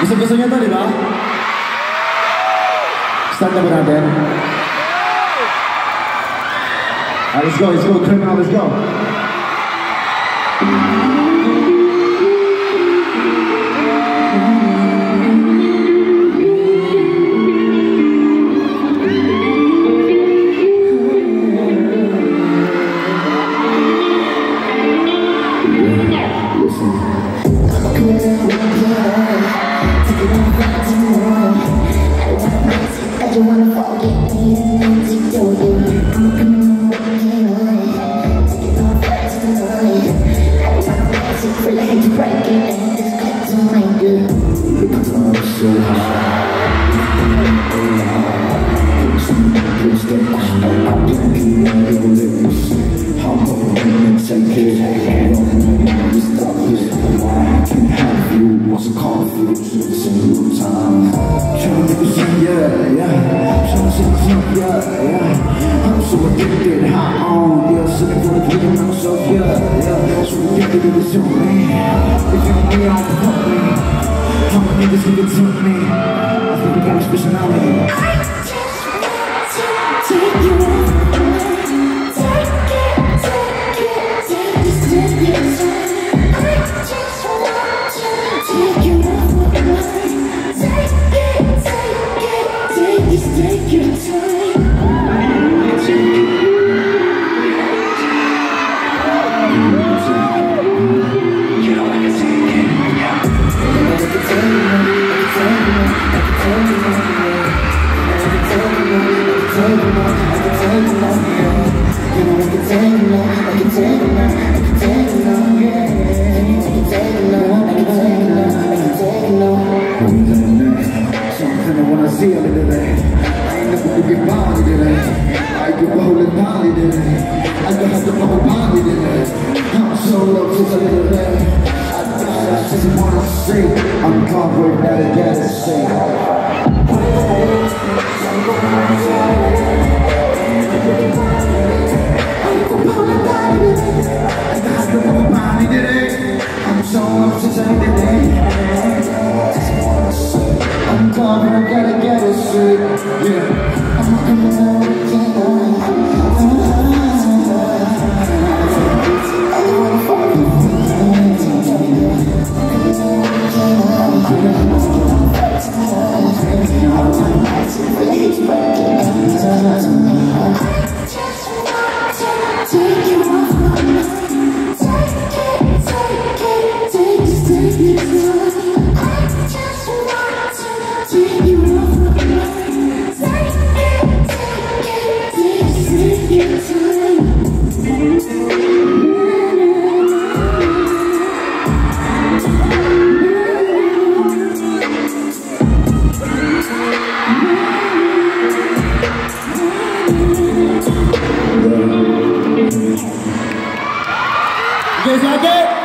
Gusto gusto nyo to, di ba? Stand up natin. Right, let's go, let's go, turn around, let's go. If you me, I'll niggas give it to me? I think we got a speciality. I just want to take you. Take it, take it, take this, take it. I out of today. I ain't never gonna get body today. I get a whole body today. I got have pop a body today. I'm so low since a little day. I just wanna see. I'm covered that I gotta say. So a little day. I'm coming, I gotta get it straight. Yeah, I'm coming out Is that good?